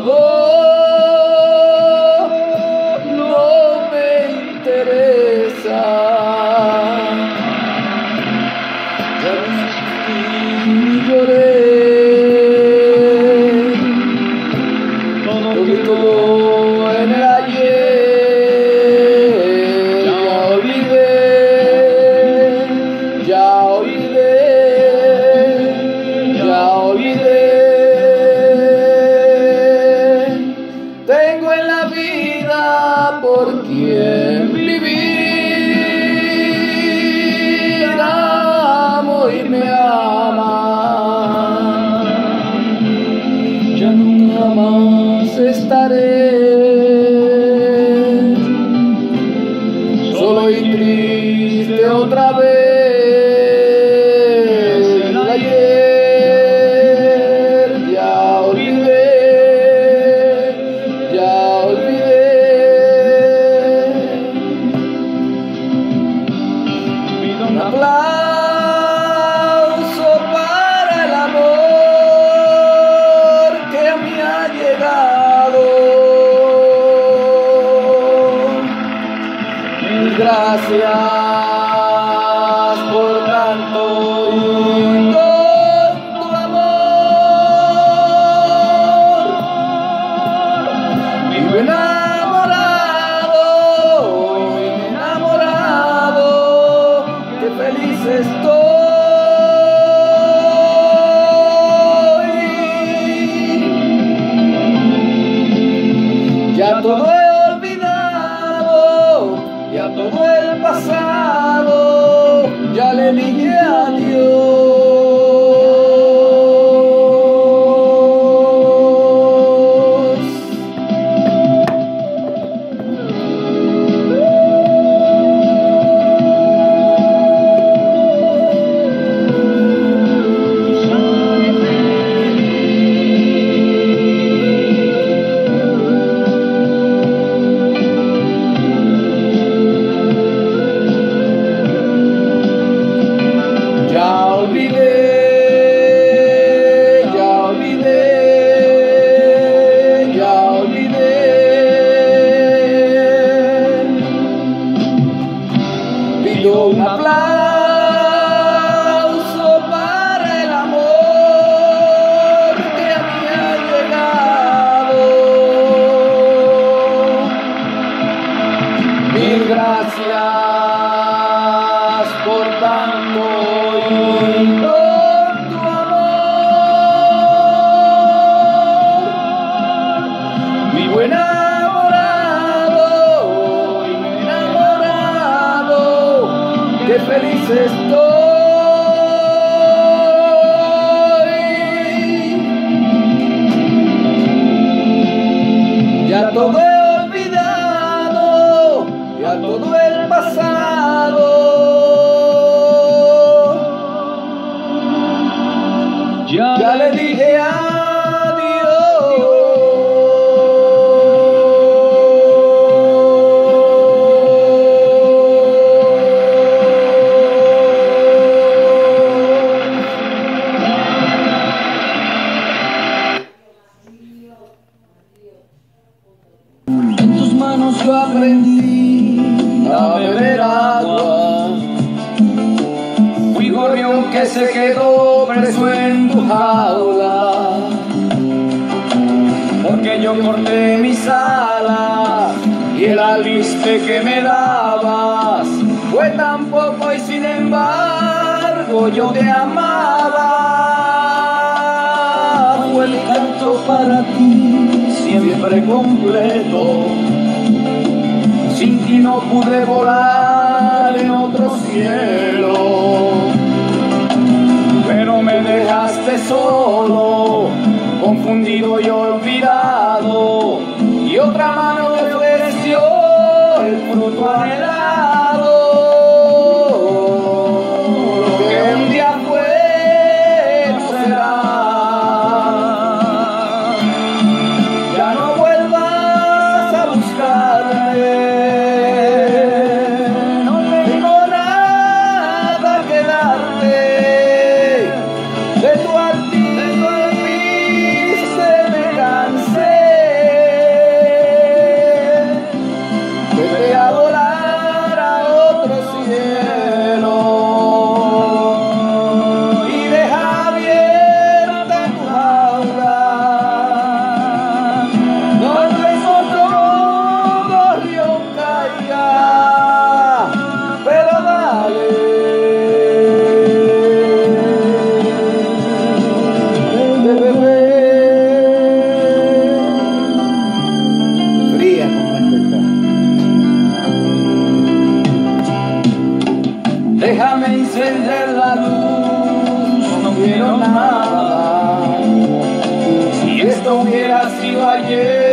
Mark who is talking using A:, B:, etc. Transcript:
A: favor. Por quien vivir. Amo y me ama. Ya nunca más estaré gracias por tanto y tanto amor. Por tanto y tanto amor. Vivo enamorado, vivo enamorado, qué feliz estoy. Ya todo dije yo aprendí a beber agua. Fui gorrión que se quedó Yo corté mis alas y el aliste que me dabas fue tan poco y sin embargo yo te amaba. Fue mi canto para ti, siempre completo. Sin ti no pude volar en otro cielo. Pero me dejaste solo, confundido y olvidado. Y otra mano me ofreció el fruto anhelado. encender la luz, no quiero nada. Si esto hubiera sido ayer.